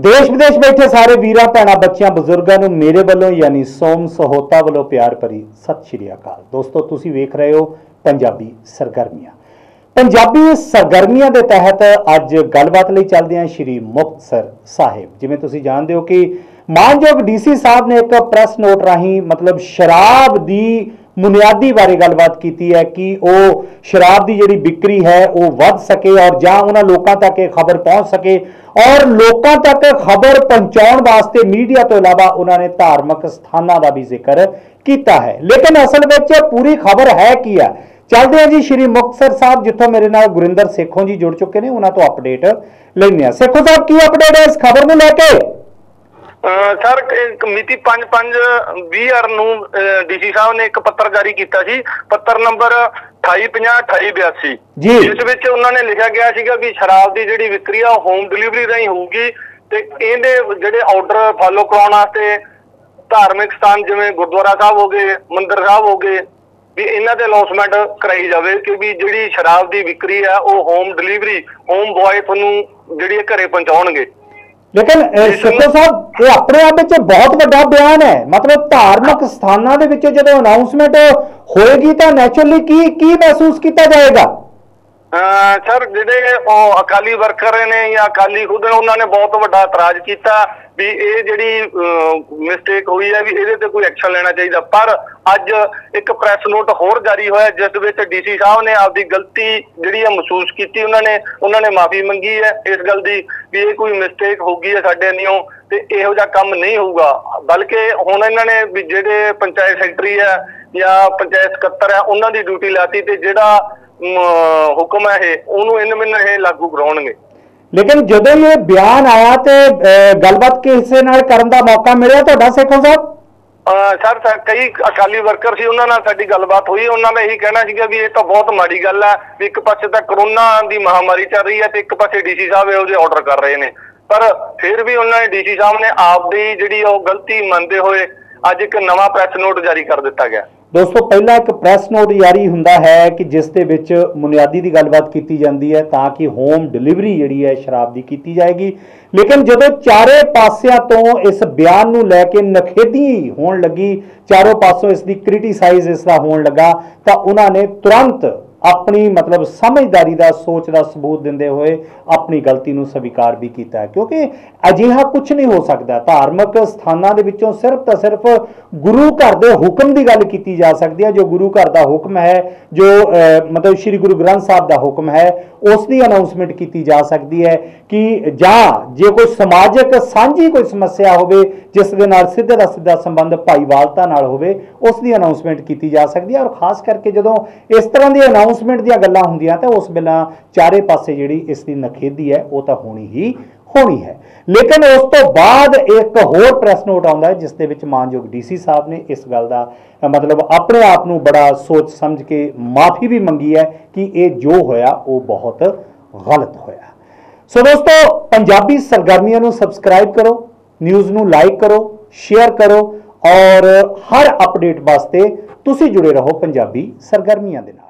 ਦੇਸ਼ ਵਿਦੇਸ਼ ਬੈਠੇ ਸਾਰੇ ਵੀਰਾਂ, ਭੈਣਾਂ, ਬੱਚਿਆਂ, ਬਜ਼ੁਰਗਾਂ ਨੂੰ ਮੇਰੇ ਵੱਲੋਂ ਯਾਨੀ ਸੋਮ ਸਹੋਤਾ ਵੱਲੋਂ ਪਿਆਰ ਭਰੀ ਸਤਿ ਸ਼੍ਰੀ ਅਕਾਲ। ਦੋਸਤੋ, ਤੁਸੀਂ ਵੇਖ ਰਹੇ ਹੋ ਪੰਜਾਬੀ ਸਰਗਰਮੀਆਂ। ਪੰਜਾਬੀ ਸਰਗਰਮੀਆਂ ਦੇ ਤਹਿਤ ਅੱਜ ਗੱਲਬਾਤ ਲਈ ਚੱਲਦੇ ਹਾਂ ਸ਼੍ਰੀ ਮੁਕਤਸਰ ਸਾਹਿਬ। ਜਿਵੇਂ ਤੁਸੀਂ ਜਾਣਦੇ ਹੋ ਕਿ ਮਾਨਯੋਗ ਡੀਸੀ ਸਾਹਿਬ ਨੇ ਇੱਕ ਪ੍ਰੈਸ ਨੋਟ ਰਾਹੀਂ ਮਤਲਬ ਸ਼ਰਾਬ ਦੀ ਬੁਨਿਆਦੀ ਬਾਰੇ ਗੱਲਬਾਤ ਕੀਤੀ ਹੈ ਕਿ ਉਹ ਸ਼ਰਾਬ ਦੀ ਜਿਹੜੀ ਵਿਕਰੀ ਹੈ ਉਹ ਵੱਧ ਸਕੇ ਔਰ ਜਾਂ ਉਹਨਾਂ ਲੋਕਾਂ ਤੱਕ ਇਹ ਖਬਰ ਪਹੁੰਚ ਸਕੇ ਔਰ ਲੋਕਾਂ ਤੱਕ ਖਬਰ ਪਹੁੰਚਾਉਣ ਵਾਸਤੇ ਮੀਡੀਆ ਤੋਂ ਇਲਾਵਾ ਉਹਨਾਂ ਨੇ ਧਾਰਮਿਕ ਸਥਾਨਾਂ ਦਾ ਵੀ ਜ਼ਿਕਰ ਕੀਤਾ ਹੈ। ਲੇਕਿਨ ਅਸਲ ਵਿੱਚ ਪੂਰੀ ਖਬਰ ਹੈ ਕੀ ਹੈ? ਚੱਲਦੇ ਹਾਂ ਜੀ ਸ਼੍ਰੀ ਮੁਕਤਸਰ ਸਾਹਿਬ, ਜਿੱਥੋਂ ਮੇਰੇ ਨਾਲ ਗੁਰਿੰਦਰ ਸੇਖੋਂ ਜੀ ਜੁੜ ਚੁੱਕੇ ਨੇ, ਉਹਨਾਂ ਤੋਂ ਅਪਡੇਟ ਲੈਂਦੇ ਹਾਂ। ਸੇਖੋਂ ਸਾਹਿਬ, ਕੀ ਅਪਡੇਟ ਹੈ ਇਸ ਖਬਰ ਨੂੰ ਲੈ ਕੇ? ਸਰ ਇੱਕ ਮਿਤੀ 5/5/20 ਨੂੰ ਡੀਸੀ ਸਾਹਿਬ ਨੇ ਇੱਕ ਪੱਤਰ ਜਾਰੀ ਕੀਤਾ ਸੀ। ਪੱਤਰ ਨੰਬਰ 28502882 ਜੀ। ਜਿਸ ਵਿੱਚ ਉਹਨਾਂ ਨੇ ਲਿਖਿਆ ਗਿਆ ਸੀਗਾ ਵੀ ਸ਼ਰਾਬ ਦੀ ਜਿਹੜੀ ਵਿਕਰੀ ਆ ਹੋਮ ਡਿਲੀਵਰੀ ਰਾਹੀਂ ਹੋਊਗੀ। ਤੇ ਇਹਦੇ ਜਿਹੜੇ ਆਰਡਰ ਫਾਲੋ ਕਰਾਉਣ ਵਾਸਤੇ ਧਾਰਮਿਕ ਸਥਾਨ ਜਿਵੇਂ ਗੁਰਦੁਆਰਾ ਸਾਹਿਬ ਹੋ ਗਏ ਮੰਦਿਰ ਸਾਹਿਬ ਹੋ ਗਏ ਵੀ ਇਹਨਾਂ ਦੇ ਅਨਾਉਂਸਮੈਂਟ ਕਰਾਈ ਜਾਵੇ ਕਿ ਵੀ ਜਿਹੜੀ ਸ਼ਰਾਬ ਦੀ ਵਿਕਰੀ ਆ ਉਹ ਹੋਮ ਡਿਲੀਵਰੀ ਹੋਮ ਬॉय ਤੁਹਾਨੂੰ ਜਿਹੜੀ ਘਰੇ ਪਹੁੰਚਾਉਣਗੇ। ਲੇਕਿਨ ਸੇਖੋਂ ਸਾਹਿਬ ਇਹ ਆਪਣੇ ਆਪ ਵਿੱਚ ਬਹੁਤ ਵੱਡਾ ਬਿਆਨ ਹੈ। ਮਤਲਬ ਧਾਰਮਿਕ ਸਥਾਨਾਂ ਦੇ ਵਿੱਚ ਜਦੋਂ ਅਨਾਉਂਸਮੈਂਟ ਹੋਏਗੀ ਤਾਂ ਨੈਚੁਰਲੀ ਕੀ ਕੀ ਮਹਿਸੂਸ ਕੀਤਾ ਜਾਏਗਾ? ਸਰ, ਜਿਹੜੇ ਉਹ ਅਕਾਲੀ ਵਰਕਰ ਨੇ ਜਾਂ ਅਕਾਲੀ ਖੁਦ ਨੇ, ਉਹਨਾਂ ਨੇ ਬਹੁਤ ਵੱਡਾ ਇਤਰਾਜ਼ ਕੀਤਾ ਵੀ ਇਹ ਜਿਹੜੀ ਮਿਸਟੇਕ ਹੋਈ ਹੈ ਵੀ ਇਹਦੇ ਤੇ ਕੋਈ ਐਕਸ਼ਨ ਲੈਣਾ ਚਾਹੀਦਾ। ਪਰ ਅੱਜ ਇੱਕ ਪ੍ਰੈਸ ਨੋਟ ਹੋਰ ਜਾਰੀ ਹੋਇਆ, ਜਿਸ ਵਿੱਚ ਡੀਸੀ ਸਾਹਿਬ ਨੇ ਆਪਦੀ ਗਲਤੀ ਜਿਹੜੀ ਹੈ ਮਹਿਸੂਸ ਕੀਤੀ ਉਹਨਾਂ ਨੇ ਉਹਨਾਂ ਨੇ ਮਾਫੀ ਮੰਗੀ ਹੈ ਇਸ ਗੱਲ ਦੀ ਵੀ ਇਹ ਕੋਈ ਮਿਸਟੇਕ ਹੋ ਗਈ ਹੈ ਸਾਡੇ ਨਿਓ ਤੇ ਇਹੋ ਜਿਹਾ ਕੰਮ ਨਹੀਂ ਹੋਊਗਾ। ਬਲਕਿ ਹੁਣ ਇਹਨਾਂ ਨੇ ਵੀ ਜਿਹੜੇ ਪੰਚਾਇਤ ਸੈਕਟਰੀ ਹੈ ਜਾਂ ਪੰਚਾਇਤ ਸਕੱਤਰ ਹੈ, ਉਹਨਾਂ ਦੀ ਡਿਊਟੀ ਲਾਤੀ ਤੇ ਜਿਹੜਾ ਹੁਕਮ ਹੈ ਇਹ ਉਹਨੂੰ ਇਹਨਾਂ ਮਿੰਨ ਇਹ ਲਾਗੂ ਕਰਾਉਣਗੇ। ਲੇਕਿਨ ਜਦੋਂ ਇਹ ਬਿਆਨ ਆਇਆ ਤੇ ਗੱਲਬਾਤ ਕਿਸੇ ਨਾਲ ਕਰਨ ਦਾ ਮੌਕਾ ਮਿਲਿਆ ਤੁਹਾਡਾ ਸੇਖੋਂ ਸਾਹਿਬ? ਸਰ ਸਰ ਕਈ ਅਕਾਲੀ ਵਰਕਰ ਸੀ ਉਹਨਾਂ ਨਾਲ ਸਾਡੀ ਗੱਲਬਾਤ ਹੋਈ ਉਹਨਾਂ ਦਾ ਇਹੀ ਕਹਿਣਾ ਸੀਗਾ ਵੀ ਇਹ ਤਾਂ ਬਹੁਤ ਮਾੜੀ ਗੱਲ ਹੈ ਵੀ ਇੱਕ ਪਾਸੇ ਤਾਂ ਕਰੋਨਾ ਦੀ ਮਹਾਮਾਰੀ ਚੱਲ ਰਹੀ ਹੈ ਤੇ ਇੱਕ ਪਾਸੇ ਡੀਸੀ ਸਾਹਿਬ ਇਹੋ ਜਿਹੇ ਆਰਡਰ ਕਰ ਰਹੇ ਨੇ। ਪਰ ਫਿਰ ਵੀ ਉਹਨਾਂ ਨੇ ਡੀਸੀ ਸਾਹਿਬ ਨੇ ਆਪਦੀ ਜਿਹੜੀ ਉਹ ਗਲਤੀ ਮੰਨਦੇ ਹੋਏ ਅੱਜ ਇੱਕ ਨਵਾਂ ਪ੍ਰੈਸ ਨੋਟ ਜਾਰੀ ਕਰ ਦਿੱਤਾ ਗਿਆ। ਦੋਸਤੋ, ਪਹਿਲਾਂ ਇੱਕ ਪ੍ਰੈਸ ਨੋਟ ਜਾਰੀ ਹੁੰਦਾ ਹੈ ਕਿ ਜਿਸ ਦੇ ਵਿੱਚ ਬੁਨਿਆਦੀ ਦੀ ਗੱਲਬਾਤ ਕੀਤੀ ਜਾਂਦੀ ਹੈ ਤਾਂ ਕਿ ਹੋਮ ਡਿਲੀਵਰੀ ਜਿਹੜੀ ਹੈ ਸ਼ਰਾਬ ਦੀ ਕੀਤੀ ਜਾਏਗੀ। ਲੇਕਿਨ ਜਦੋਂ ਚਾਰੇ ਪਾਸਿਆਂ ਤੋਂ ਇਸ ਬਿਆਨ ਨੂੰ ਲੈ ਕੇ ਨਖੇਦੀ ਹੋਣ ਲੱਗੀ, ਚਾਰੋਂ ਪਾਸੋਂ ਇਸ ਦੀ ਕ੍ਰਿਟੀਸਾਈਜ਼ ਇਸ ਦਾ ਹੋਣ ਲੱਗਾ, ਤਾਂ ਉਹਨਾਂ ਨੇ ਤੁਰੰਤ ਆਪਣੀ ਮਤਲਬ ਸਮਝਦਾਰੀ ਦਾ, ਸੋਚ ਦਾ ਸਬੂਤ ਦਿੰਦੇ ਹੋਏ ਆਪਣੀ ਗਲਤੀ ਨੂੰ ਸਵੀਕਾਰ ਵੀ ਕੀਤਾ ਕਿਉਂਕਿ ਅਜਿਹਾ ਕੁਝ ਨਹੀਂ ਹੋ ਸਕਦਾ। ਧਾਰਮਿਕ ਸਥਾਨਾਂ ਦੇ ਵਿੱਚੋਂ ਸਿਰਫ ਤਾਂ ਸਿਰਫ ਗੁਰੂ ਘਰ ਦੇ ਹੁਕਮ ਦੀ ਗੱਲ ਕੀਤੀ ਜਾ ਸਕਦੀ ਹੈ। ਜੋ ਗੁਰੂ ਘਰ ਦਾ ਹੁਕਮ ਹੈ, ਜੋ ਮਤਲਬ ਸ੍ਰੀ ਗੁਰੂ ਗ੍ਰੰਥ ਸਾਹਿਬ ਦਾ ਹੁਕਮ ਹੈ, ਉਸ ਦੀ ਅਨਾਉਂਸਮੈਂਟ ਕੀਤੀ ਜਾ ਸਕਦੀ ਹੈ ਕਿ ਜਾਂ ਜੇ ਕੋਈ ਸਮਾਜਿਕ ਸਾਂਝੀ ਕੋਈ ਸਮੱਸਿਆ ਹੋਵੇ, ਜਿਸ ਦੇ ਨਾਲ ਸਿੱਧੇ ਦਾ ਸਿੱਧਾ ਸੰਬੰਧ ਭਾਈਵਾਲਤਾ ਨਾਲ ਹੋਵੇ, ਉਸ ਦੀ ਅਨਾਉਂਸਮੈਂਟ ਕੀਤੀ ਜਾ ਸਕਦੀ ਹੈ। ਔਰ ਖਾਸ ਕਰਕੇ ਜਦੋਂ ਇਸ ਤਰ੍ਹਾਂ ਦੀ ਅਨਾਉਂਸਮੈਂਟ ਦੀਆਂ ਗੱਲਾਂ ਹੁੰਦੀਆਂ ਤਾਂ ਉਸ ਵੇਲੇ ਚਾਰੇ ਪਾਸੇ ਜਿਹੜੀ ਇਸ ਦੀ ਨਖੇਦੀ ਹੈ, ਉਹ ਤਾਂ ਹੋਣੀ ਹੀ ਹੋਣੀ ਹੈ। ਲੇਕਿਨ ਉਸ ਤੋਂ ਬਾਅਦ ਇੱਕ ਹੋਰ ਪ੍ਰੈਸ ਨੋਟ ਆਉਂਦਾ ਹੈ, ਜਿਸ ਦੇ ਵਿੱਚ ਮਾਨਯੋਗ ਡੀਸੀ ਸਾਹਿਬ ਨੇ ਇਸ ਗੱਲ ਦਾ, ਮਤਲਬ ਆਪਣੇ ਆਪ ਨੂੰ ਬੜਾ ਸੋਚ ਸਮਝ ਕੇ ਮਾਫੀ ਵੀ ਮੰਗੀ ਹੈ ਕਿ ਇਹ ਜੋ ਹੋਇਆ, ਉਹ ਬਹੁਤ ਗਲਤ ਹੋਇਆ। ਸੋ ਦੋਸਤੋ, ਪੰਜਾਬੀ ਸਰਗਰਮੀਆਂ ਨੂੰ ਸਬਸਕ੍ਰਾਈਬ ਕਰੋ ਨਿਊਜ਼ ਨੂੰ ਲਾਈਕ ਕਰੋ ਸ਼ੇਅਰ ਕਰੋ ਔਰ ਹਰ ਅਪਡੇਟ ਵਾਸਤੇ ਤੁਸੀਂ ਜੁੜੇ ਰਹੋ ਪੰਜਾਬੀ ਸਰਗਰਮੀਆਂ ਦੇ ਨਾਲ।